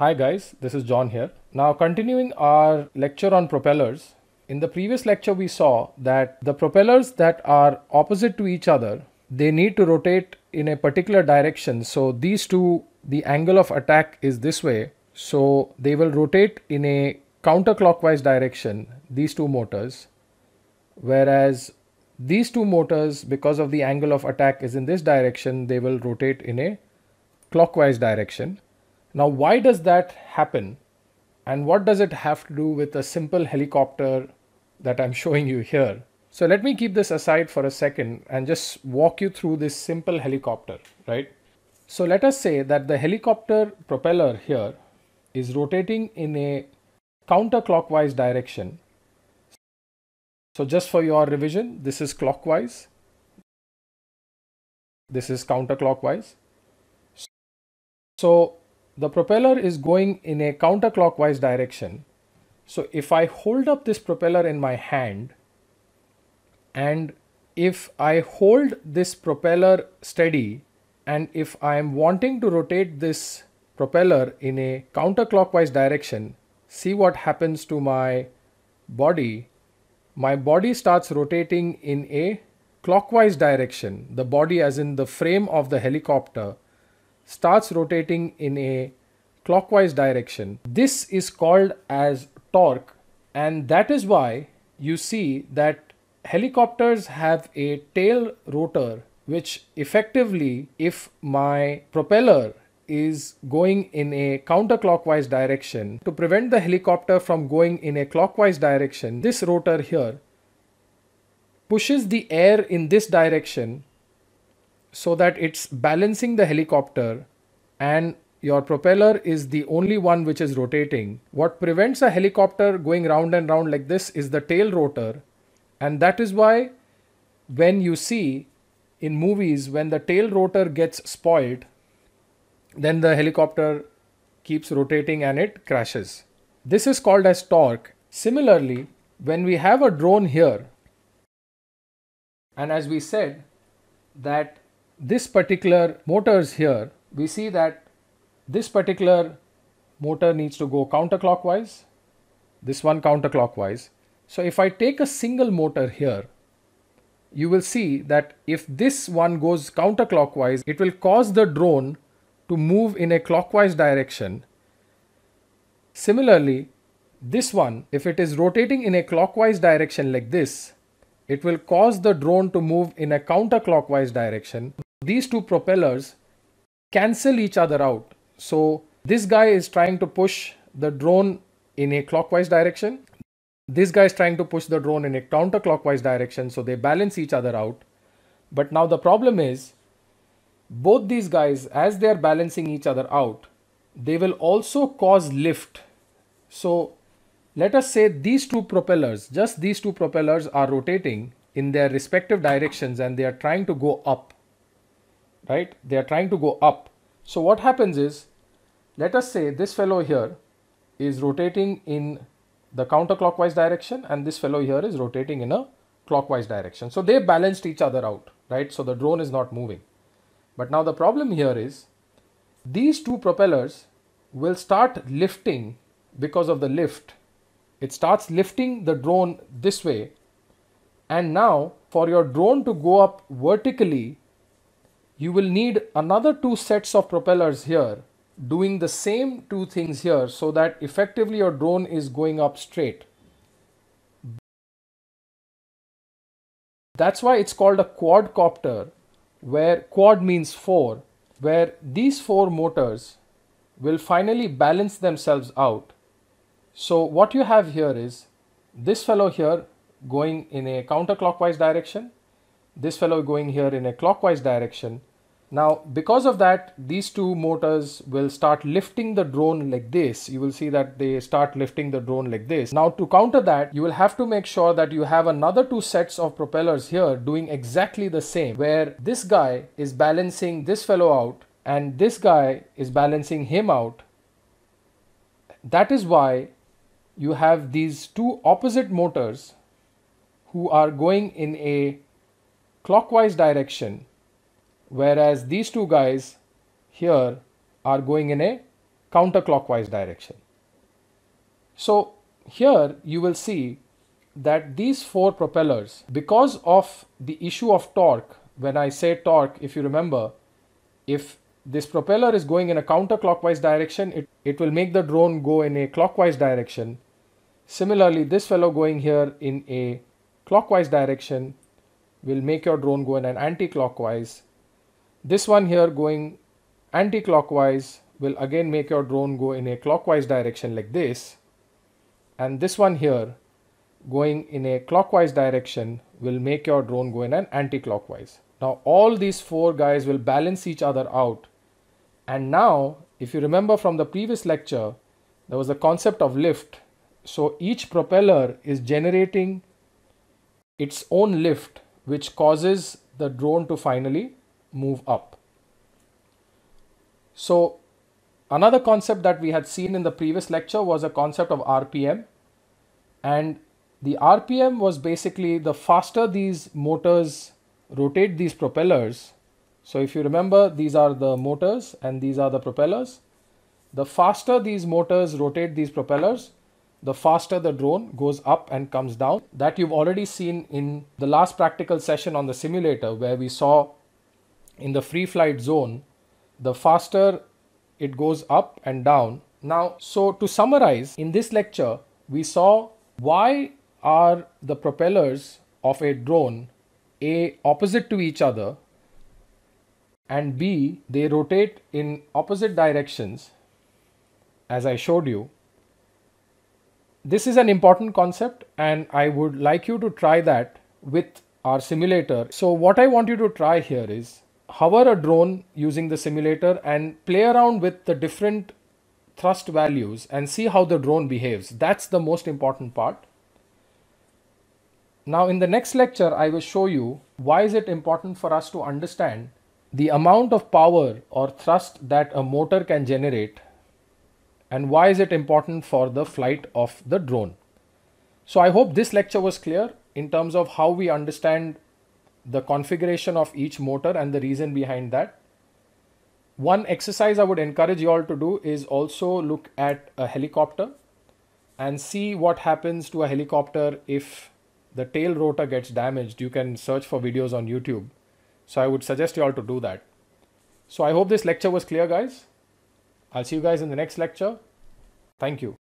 Hi guys, this is John here. Now continuing our lecture on propellers. In the previous lecture we saw that the propellers that are opposite to each other, they need to rotate in a particular direction. So these two, the angle of attack is this way. So they will rotate in a counterclockwise direction, these two motors. Whereas these two motors, because of the angle of attack is in this direction, they will rotate in a clockwise direction. Now, why does that happen? And what does it have to do with a simple helicopter that I'm showing you here? So let me keep this aside for a second and just walk you through this simple helicopter, right? So let us say that the helicopter propeller here is rotating in a counterclockwise direction. So just for your revision, this is clockwise. This is counterclockwise. So the propeller is going in a counterclockwise direction. So if I hold up this propeller in my hand and if I hold this propeller steady and if I am wanting to rotate this propeller in a counterclockwise direction, see what happens to my body. My body starts rotating in a clockwise direction. The body as in the frame of the helicopter starts rotating in a clockwise direction. This is called as torque and that is why you see that helicopters have a tail rotor which effectively if my propeller is going in a counterclockwise direction to prevent the helicopter from going in a clockwise direction this rotor here pushes the air in this direction so that it's balancing the helicopter and your propeller is the only one which is rotating. What prevents a helicopter going round and round like this is the tail rotor. And that is why when you see in movies, when the tail rotor gets spoiled, then the helicopter keeps rotating and it crashes. This is called as torque. Similarly, when we have a drone here, and as we said that this particular motors here, we see that this particular motor needs to go counterclockwise, this one counterclockwise. So if I take a single motor here, you will see that if this one goes counterclockwise, it will cause the drone to move in a clockwise direction. Similarly, this one, if it is rotating in a clockwise direction like this, it will cause the drone to move in a counterclockwise direction. These two propellers cancel each other out. So this guy is trying to push the drone in a clockwise direction. This guy is trying to push the drone in a counterclockwise direction. So they balance each other out. But now the problem is both these guys, as they are balancing each other out, they will also cause lift. So let us say these two propellers, just these two propellers are rotating in their respective directions and they are trying to go up, right? They are trying to go up. So what happens is, let us say this fellow here is rotating in the counterclockwise direction and this fellow here is rotating in a clockwise direction. So they balanced each other out, right? So the drone is not moving. But now the problem here is these two propellers will start lifting because of the lift. It starts lifting the drone this way. And now for your drone to go up vertically, you will need another two sets of propellers here doing the same two things here so that effectively your drone is going up straight. That's why it's called a quadcopter where quad means four, where these four motors will finally balance themselves out. So what you have here is this fellow here going in a counterclockwise direction, this fellow going here in a clockwise direction, now, because of that, these two motors will start lifting the drone like this. You will see that they start lifting the drone like this. Now, to counter that, you will have to make sure that you have another two sets of propellers here doing exactly the same, where this guy is balancing this fellow out and this guy is balancing him out. That is why you have these two opposite motors who are going in a clockwise direction whereas these two guys here are going in a counterclockwise direction. So here you will see that these four propellers, because of the issue of torque, when I say torque, if you remember, if this propeller is going in a counterclockwise direction, it, it will make the drone go in a clockwise direction. Similarly, this fellow going here in a clockwise direction will make your drone go in an anti-clockwise. This one here going anti-clockwise will again make your drone go in a clockwise direction like this. And this one here going in a clockwise direction will make your drone go in an anti-clockwise. Now all these four guys will balance each other out. And now, if you remember from the previous lecture, there was a concept of lift. So each propeller is generating its own lift, which causes the drone to finally move up. So another concept that we had seen in the previous lecture was a concept of RPM. And the RPM was basically the faster these motors rotate these propellers. So if you remember, these are the motors and these are the propellers. The faster these motors rotate these propellers, the faster the drone goes up and comes down. That you've already seen in the last practical session on the simulator where we saw in the free flight zone, the faster it goes up and down. Now, so to summarize, in this lecture, we saw why are the propellers of a drone A opposite to each other and B they rotate in opposite directions as I showed you. This is an important concept and I would like you to try that with our simulator. So what I want you to try here is hover a drone using the simulator and play around with the different thrust values and see how the drone behaves. That's the most important part. Now in the next lecture, I will show you why is it important for us to understand the amount of power or thrust that a motor can generate and why is it important for the flight of the drone. So I hope this lecture was clear in terms of how we understand the configuration of each motor and the reason behind that. One exercise I would encourage you all to do is also look at a helicopter and see what happens to a helicopter if the tail rotor gets damaged, you can search for videos on YouTube. So I would suggest you all to do that. So I hope this lecture was clear guys. I'll see you guys in the next lecture. Thank you.